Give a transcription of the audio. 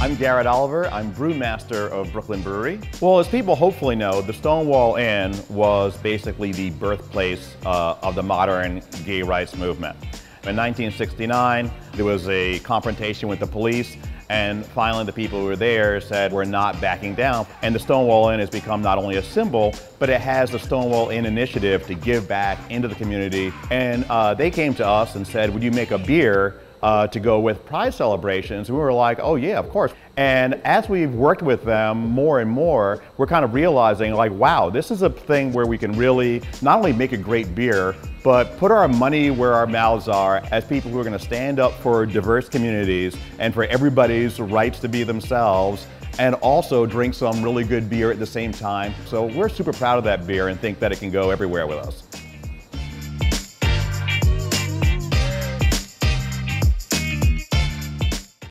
I'm Garrett Oliver. I'm brewmaster of Brooklyn Brewery. Well, as people hopefully know, the Stonewall Inn was basically the birthplace uh, of the modern gay rights movement. In 1969, there was a confrontation with the police, and finally the people who were there said, we're not backing down. And the Stonewall Inn has become not only a symbol, but it has the Stonewall Inn initiative to give back into the community. And uh, they came to us and said, would you make a beer uh, to go with Pride celebrations. We were like, oh yeah, of course. And as we've worked with them more and more, we're kind of realizing like, wow, this is a thing where we can really not only make a great beer, but put our money where our mouths are as people who are going to stand up for diverse communities and for everybody's rights to be themselves and also drink some really good beer at the same time. So we're super proud of that beer and think that it can go everywhere with us.